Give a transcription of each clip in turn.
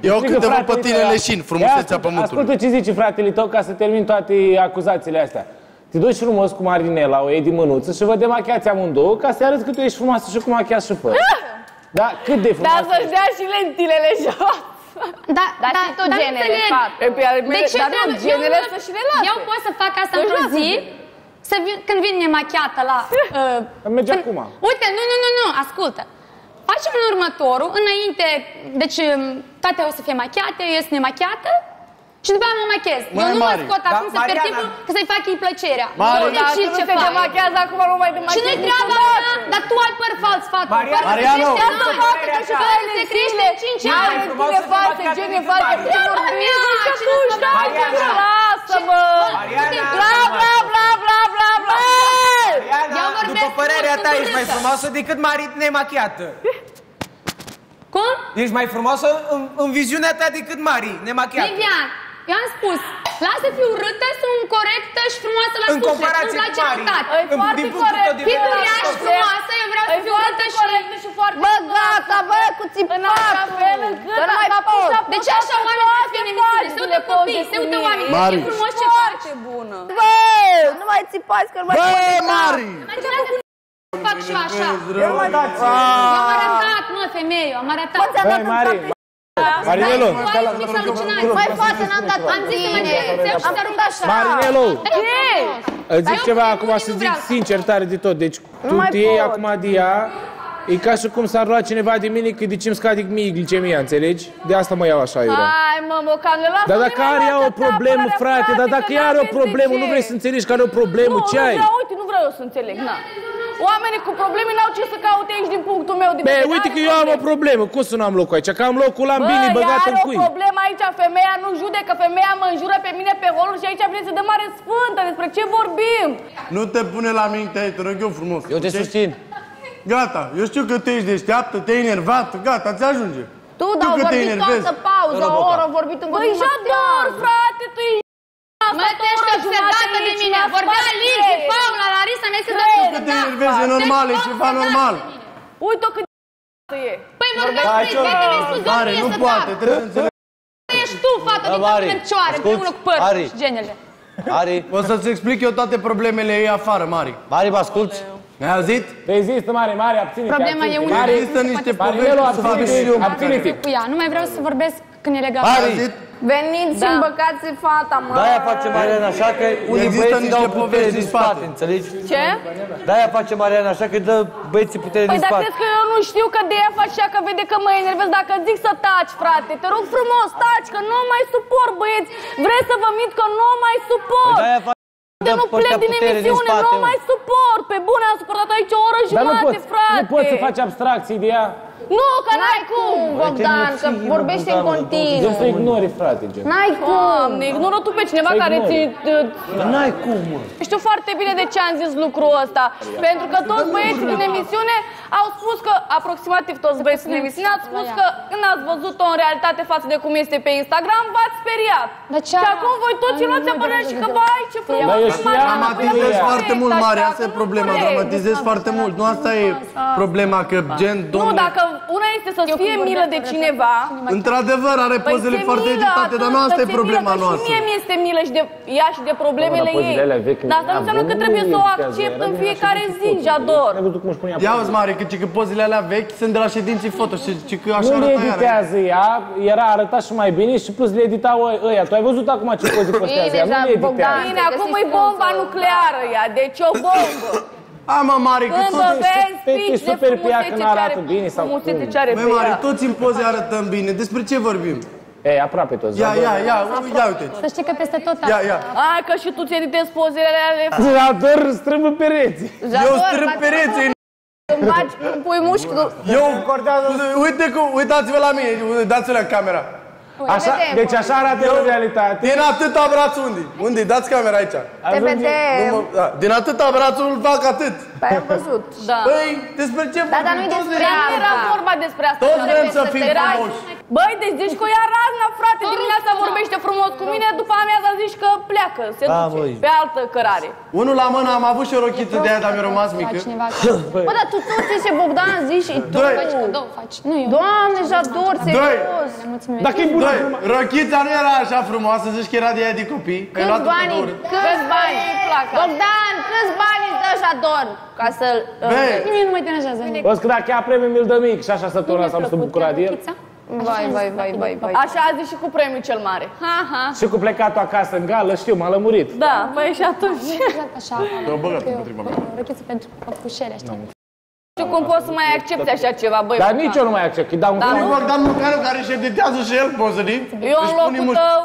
Eu Explică câteva fratele pe tine tău. leșin, Ia frumusețea ascultă- pământului. Ascultă ce zice fratele tău ca să termin toate acuzațiile astea. Te duci frumos cu Marinela, o iei din mânuță și vă demachiați amândouă ca să arăți că tu ești frumoasă și cu machiaj și fără. Da? Cât de Dar frumoasă să-și dea și lentilele jos. Da, Dar da, și tu dar nu genele, înțeleg. fac. E, pe ale De mele, ce dar nu, trebuie? genele eu, să și le lase. eu pot să fac asta Să-și într-o lasă zi, gen. să vin, când vin nemachiată la... Uh, Merge când- acum. Uite, nu, nu, nu, nu, ascultă. Facem în următorul, înainte, deci um, toate o să fie machiate, eu sunt nemachiată și după aia mă machez. Mai eu nu mă Mari. scot acum Da, să pierd Mariana. timpul ca să-i fac ei plăcerea. Mari. Eu Dar decid tu ce nu te fac. demachează acum, nu mai Și demachează nu-i treaba mea, dar tu ai păr fals, fată. Mariana. Mariano. Ăștia Asta nu, facă că și că că se crește în 5 Ai ani. frumoasă lentile false, demacheată gene decât false, Mariana. ce vorbim? Mariana, Și tu, cine da, Mariana. lasă-mă! Mariana. Bla, bla, bla, bla, bla, bla! Eu Mariana, vorbesc după părerea frumos, ta, cu ești mai vârfă. frumoasă decât Mari nemachiată. Cum? Ești mai frumoasă în, în viziunea ta decât Mari nemachiată. Vivian, eu am spus, lasă fi urâtă, sunt corectă și frumoasă la În suflet. comparație Nu-mi cu place Mari. notat. E În- foarte din punctul tău corect. de Fii vedere. uriaș și frumoasă, eu vreau să E fiu foarte urâtă și... corect și foarte Bă, gata, bă, cu În așa țipatul! fel încât Că nu mai ca pot! pușa De ce așa oamenii trebuie să fie în emisiune? Se uită copii, se uită oameni, Mari. e frumos ce faci. Foarte bună. Bă, nu mai țipați că nu mai Bă, pot! Mari! Imaginează fac și eu așa. Eu mai dați. Eu am arătat, mă, femeie, am arătat. Băi, Mari, Marinelo, Tu ai fix alucinat. Mai fată, n-am dat Am zis să mă înțeleg și să arunc așa. Marinelo, Ce? îți zic Eu ceva nu acum să zic vreau să- sincer tare de tot. Deci tu mai te iei pot. acum de ea, e ca și cum s-ar lua cineva de mine că de ce îmi scade mie glicemia, înțelegi? De asta mă iau așa, Iurea. Hai, mă, mă, cam le las. Dar dacă are ea o problemă, frate, dar dacă ea are o problemă, nu vrei să înțelegi că are o problemă, nu, ce nu ai? vreau, uite, nu vreau eu să înțeleg, na. Oamenii cu probleme n-au ce să caute aici din punctul meu de Bă, vedere. uite Are că eu am o probleme. problemă, cum să nu am locul aici? Că am locul am bine Bă, băgat ea în are cui. o problemă aici, femeia nu judecă, femeia mă înjură pe mine pe holul și aici vine să dă mare sfântă, despre ce vorbim? Nu te pune la minte, te rog eu frumos. Eu te ok? susțin. Gata, eu știu că tu ești deșteaptă, te-ai enervat, gata, ți ajunge. Tu, Știu dar au că te vorbit enervezi. toată pauza, o Roboca. oră, au vorbit încă Băi, jumătate de j'ador, an. frate, tu ești Mă, tu ești obsedată de mine. Vorbea Lizi, Paula, Larisa, mi-ai să Că te enervezi, e normal, e ceva normal. Uite-o cât de e. Păi vorbesc despre fetele spus, doar Mare, mie nu să poate, fac. trebuie să înțelegi. Ești tu, fată, Da, din Mari, capul mărcioare, asculți, împreună cu părul Mari. și genele. Mari, O să-ți explic eu toate problemele ei afară, Mari. Mari, mă asculti? Mi-ai auzit? Rezistă, Mare, Mare, abține-te. Problema e abține-te. una. Mare, Există niște Marinelo, povești să facă și abține-te, eu. abține-te. Cu ea, nu mai vreau să vorbesc când e legat. Mi-ai Mari. Auzit? Veniți și Da. îmbăcați fata, mă. De-aia face Mariana așa că unii Există băieți niște dau putere povești din din spate. spate, înțelegi? Ce? De-aia face Mariana așa că dă băieții putere Păi din dar spate. crezi că eu nu știu că de ea face așa că vede că mă enervez dacă zic să taci, frate. Te rog frumos, taci, că nu mai suport, băieți. Vreți să vă mint că nu mai suport. Păi De-aia face de nu dă plec ăștia din putere din emisiune, spate, nu mă. mai suport. Pe bune, am suportat aici o oră Dar nu jumate, poți, frate. nu poți să faci abstracții de ea. Nu, că n-ai N-ai cum, Bogdan, că ție, mă, vorbește în Bogdan, mă, Trebuie să continuu. ignori, frate, gen. N-ai cum. Doamne, ignoră tu pe cineva Să care ți... ignori. Dar N-ai cum, mă. Știu foarte bine de ce am zis lucrul ăsta. Pentru că toți băieții din emisiune au spus că, aproximativ toți băieții din emisiune, au spus că când ați văzut-o în realitate față de cum este pe Instagram, v-ați speriat. Dar ce Și a- acum voi toți luați apărare și că, vai, ce frumos. Dar eu cum și arată, ea Dramatizezi Ea. foarte mult, așa, Mari, asta e că nu problema, vrei. dramatizezi foarte mult. Nu asta e problema, că gen, Nu, domnule... dacă una este să fie milă de cineva, Într-adevăr, are Păi pozele ți-e foarte milă editate, dar nu atunci, asta e ți-e problema milă, că noastră. Și mie mi-este milă și de ea și de problemele Doamna, ei. pozele alea vechi, Dar asta nu ea înseamnă că nu trebuie să o editează, accept era în din fiecare așa zi, foto. j'ador. Ai văzut cum își punea Ia poza? uzi, Mari, că, ci că pozele alea vechi sunt de la ședinții foto și ci că așa Nu le arăta ea. editează ea, era arătat și mai bine și plus le editau ăia. Tu ai văzut acum ce poze postează ea, nu deja, le editează. Bogdan. Bine, Să acum găsiți e bomba sponsor. nucleară ea, deci o bombă. A, mă, Mari, că Când tot... vă vezi te- te speech de super pe ea frumusețe când ce arată are- bine sau frumusețe cum? ce are Băi, pe Mari, ea. toți în poze arătăm bine. Despre ce vorbim? Ei, aproape toți. Ia, ia, ia, ia uite. Să știi că peste tot Ia, ia. Ai că și tu ți editezi pozele ale Ador strâmbă pereți. Eu strâng pereții. Îmi bagi, îmi pui mușchi. Eu... Uite cum, uitați-vă la mine, dați-vă la camera. Așa, vedem, deci așa arată în realitate. Din atâta braț unde? Unde? Dați camera aici. Te Ajunge- vedem. Nu mă- da. Din atâta brațul îl fac atât. Păi am văzut. Da. Păi, despre ce Da, dar vorbim? nu-i Toți despre vrem- Nu era asta. vorba despre asta. Toți vrem Trebuie să fim erai- frumoși. Băi, deci zici că ea razna, frate, dimineața vorbește frumos cu mine, după amiaza zici că pleacă, se Da, duce băi. pe altă cărare. Unul la mână am avut și o rochiță de aia, dar mi-a rămas mică. Cineva Bă, dar tu tot ce se Bogdan zici și tu. Doi. faci cadou, faci. Nu, eu. Doamne, jador, serios. Ne mulțumim. Dacă e bună Doi, gluma. rochița nu era așa frumoasă, zici că era de aia de copii. Ai Câți luat-o bani? cadouri. Câți bani? plac asta. Bogdan, câți bani îți dă jador? Ca să-l... Băi, Nimeni nu mă deranjează. Văd că dacă ia premiu, mi-l dă mic și așa săptămâna asta am să bucurat de el. Vai, vai, vai, vai, vai. Așa a zis și cu premiul cel mare. Ha, ha. Și cu plecatul acasă în gală, știu, m-a lămurit. Da, păi și atunci. Exact așa. Te-au băgat Că eu- împotriva mea. o Rochiță pentru păpușele, știi? știu cum poți să mai accepti așa ceva, băi. Dar Bogdan. nici eu nu mai accept, îi dau un Dar fan. nu? Bogdan Mâncanu care își editează și el pozele. Eu în își pune locul mușchi. tău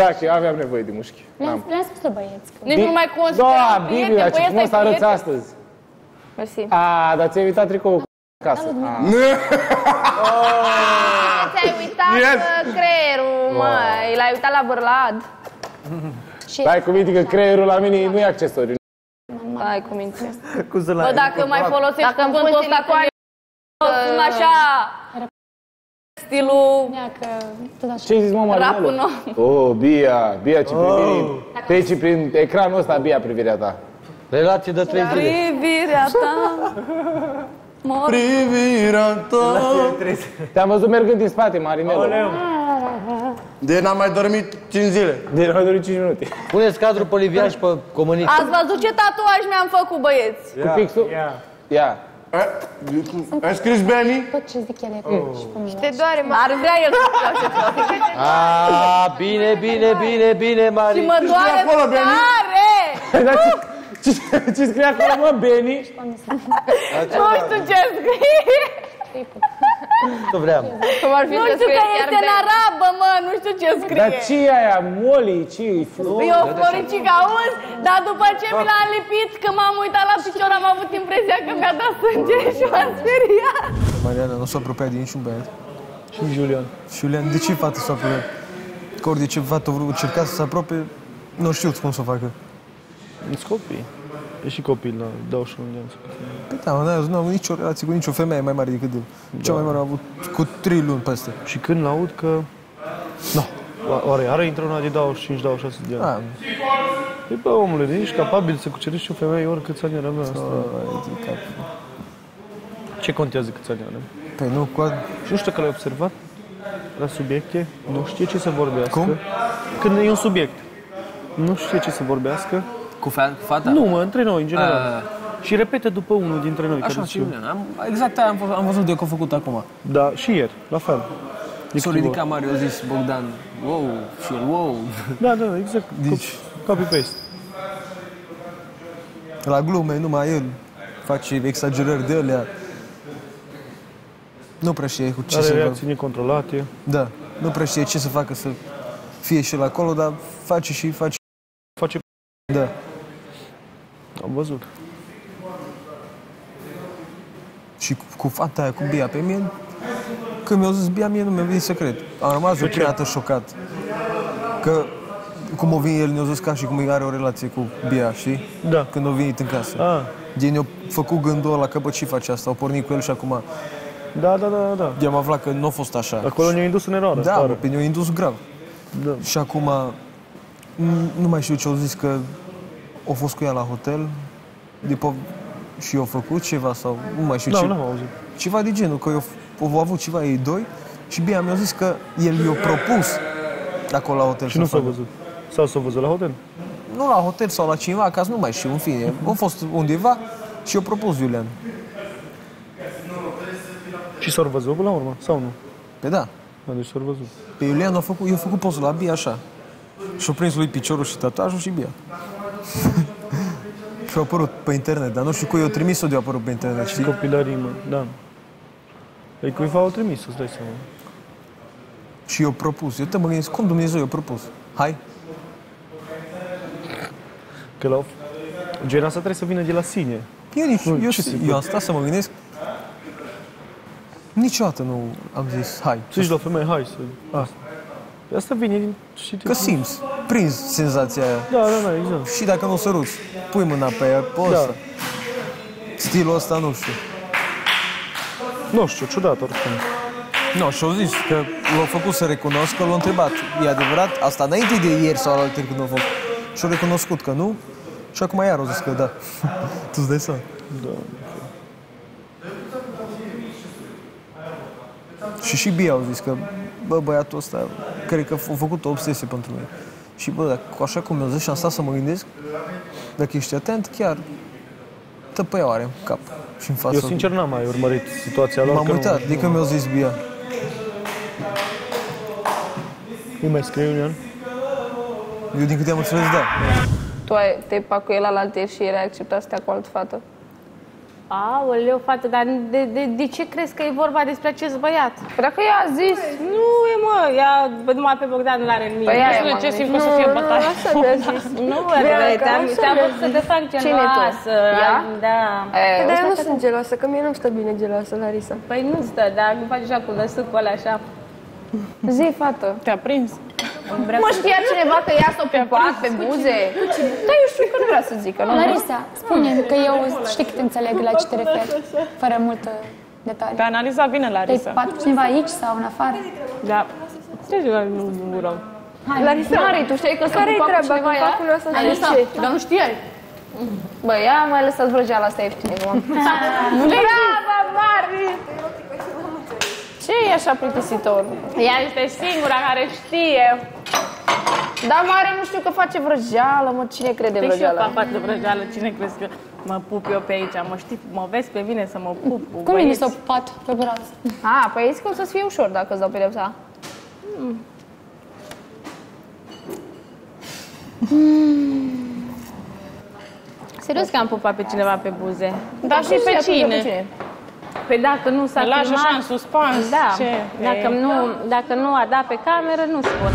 Da, și eu aveam nevoie de mușchi. Le-am le-am spus la băieți. că- nici nu mai consider Da, prieten, Bibi, dar ce băi, frumos ăsta e arăți prieten. astăzi. Mersi. A, dar ți-ai uitat tricoul acasă. A. Ți-ai uitat Yes. uh, creierul, măi, l-ai uitat la bărlad. Și Dai cu minte că creierul la mine nu e accesoriu. Hai cu minte. Cum să Bă, dacă mai folosești Dacă îmi cuvântul pun ăsta silicoane, sunt așa stilul Ia că tot așa. Ce-ai zis, mă, rapul Marinelo? nou. Oh, Bia, Bia, ce priviri. Treci prin ecranul ăsta, Bia, privirea ta. Relație de trei zile. Privirea ta Mor Privirea ta. Te-am văzut mergând din spate, Marinelo. De n-am mai dormit 5 zile. De la 5 minute. Puneți cadrul pe Livian și pe comunic. Ați văzut ce tatuaj mi-am făcut, băieți? Cu pixul? Ia. A, Ai scris Benny? Tot ce zic el e acolo și pe mine. Te doare, mă. Ar vrea el să fiu așa ceva. A, bine, bine, bine, bine, Și Mari. mă doare acolo, Beni? tare! Dar ce, ce, ce scrie acolo, mă, Beni? Nu știu ce scrie. Nu vreau. Cum ar fi Nu să știu scrie că iar este în Ben. arabă, mă, nu știu ce Dar scrie. ce e aia? Moli, ce e? Flori? E o floricică, auzi? Dar după ce mi l-am lipit, că m-am uitat la picior, am avut impresia că mi-a dat sânge și m-am speriat. Mariana nu s-a apropiat de niciun băiat. Și Julian. Și Iulian, de ce fată s-a apropiat? Că ori de ce fată a vrut încerca să se apropie, nu știu cum să o facă. Sunt copii. E și copil la 21 de ani. Păi da, mă, nu am avut nicio relație cu nicio femeie mai mare decât el. Cea mai mare am avut cu 3 luni peste. Și când aud că... Nu. Oare are intră una de 25-26 de ani? Ah, E bă, omule, ești capabil să cucerești o femeie oricâți ani are avea asta. ridicat. Ce contează câți ani are? Păi nu, cu a- Și nu știu că l-ai observat la subiecte, nu știe ce să vorbească. Cum? Când e un subiect, nu știe ce să vorbească. Cu fa- fata? Nu, mă, între noi, în general. A. Și repete după unul dintre noi. Așa, care și zice, Julian. Am, exact aia am, fost- am văzut eu că a făcut acum. Da, și ieri, la fel. De S-a câteva ridicat Mario, a zis Bogdan, wow, și el, wow. Da, da, exact. Deci- Copy-paste. la glume, numai el face exagerări de alea. Nu prea știe cu ce Are să reacții necontrolate. Da, nu prea știe ce să facă să fie și el acolo, dar face și face. Face... Da. Am văzut. Și cu, cu fata aia, cu Bia, pe mine, când mi-au zis Bia, mie nu mi-a venit să cred. Am rămas o prima dată șocat. Că cum o vin el, ne-a zis ca și cum are o relație cu Bia, știi? Da. Când a venit în casă. Ah, De ne-a făcut gândul ăla că, bă, ce face asta? Au pornit cu el și acum da, da, da, da. i-am aflat că nu a fost așa. Acolo ne-a indus în eroare. Da, clară. bă, pe ne-a indus grav. Da. Și acum, n- nu mai știu ce au zis că au fost cu ea la hotel, după și au făcut ceva sau nu mai știu Da, ce. n-am auzit. Ceva de genul, că eu, au avut ceva ei doi și Bia mi-a zis că el i-a propus acolo la hotel Și să nu s-a facă. văzut. Sau s-a văzut la hotel? Nu la hotel sau la cineva acasă, nu mai știu, în fine. Au fost undeva și i-a propus Iulian. Și s-au văzut până la urmă? Sau nu? Pe da, Da, deci s-au văzut. pe Iulian a făcut, i-a făcut pozul la Bia așa. Și-a prins lui piciorul și tatuajul și Bia. și a apărut pe internet, dar nu știu cui i-a trimis-o de a apărut pe internet, știi? Copilarii, mă, da. Ei cuiva au trimis, să-ți dai seama. Și i-a propus. Eu te mă gândesc, cum Dumnezeu i-a propus? Hai, Că la Gen asta trebuie să vină de la sine. eu, nici, Nu, eu, ce să- eu am stat să mă gândesc. Niciodată nu am zis, hai. Să zici la femeie, hai să... Asta. Asta vine din... Știi, Că simți, prinzi senzația aia. Da, da, da, exact. Și dacă nu o săruți, pui mâna pe ea, poți Da. să... Stilul ăsta, nu știu. Nu știu, ciudat oricum. Nu, și-au zis că l-au făcut să recunoscă, l-au întrebat, e adevărat? Asta înainte de ieri sau alaltă când au făcut. Și-au recunoscut că nu. Și acum iar au zis că da. tu îți dai seama. Da. Și și Bia au zis că, bă, băiatul ăsta, cred că a făcut o obsesie pentru mine. Și bă, dacă, așa cum mi-au zis și am stat să mă gândesc, dacă ești atent, chiar tăpăia oare în cap și în față. Eu sincer n-am mai urmărit situația lor. M-am că nu- uitat, de când mi-au zis Bia. Îi mai scrie Iulian? Eu din câte am înțeles, da. Tu ai, te-ai pac cu el la alter și el a acceptat să stea cu altă fată? Aoleu, fată, dar de, de, de ce crezi că e vorba despre acest băiat? Păi dacă ea a zis... Nu e, mă, ea numai pe Bogdan nu are nimic. Păi nu aia știu de m-am ce zis. simt că o să Nu, fie nu, bătaie. așa mi-a zis. Nu, Bea, adevărat, că te-am așa te-am mi-a vrut să zis. te fac Cine tu? geloasă. Ea? Da. E, Păi, dar eu nu uite, sunt geloasă, că mie nu-mi stă bine geloasă, Larisa. Păi nu stă, dar nu faci așa cu lăsâcul ăla așa. Zi, fată. Te-a prins? Mă știa cineva că ea s-a pupat pe buze? Da, eu știu că nu vrea să zică, nu? Larisa, spune că eu știi cât înțeleg la ce te referi, fără multă detalii. Pe analiza vine Te-ai Larisa. pupat cu cineva aici sau în afară? Da. Ce zic, nu nu rău. Hai, Larisa, Mari, tu știi că s-a Care-i pupat cu treaba? cineva Că ea? fac una asta de Larisa, ce? dar nu știai. Bă, ea a mai lăsat vrăjeala asta ieftină, mă. Bravo, Mari! Ce e așa plictisitor? Ea este singura care știe. Da, Mare, nu știu că face vrăjeală, mă, cine crede Știi și eu că vrăjeală? fac de vrăjeală. Cine crezi că mă pup eu pe aici? Mă știi, mă vezi pe mine să mă pup cu Cum e băieți? s-a pupat pe braț? A, păi zic că o să fie ușor dacă îți dau pedepsa. Serios că am pupat pe cineva pe buze. Dar și pe cine? cine? Păi dacă nu s-a Îl lași filmat... așa în suspans? Da. Ce? Dacă nu, dacă nu a dat pe cameră, nu spun.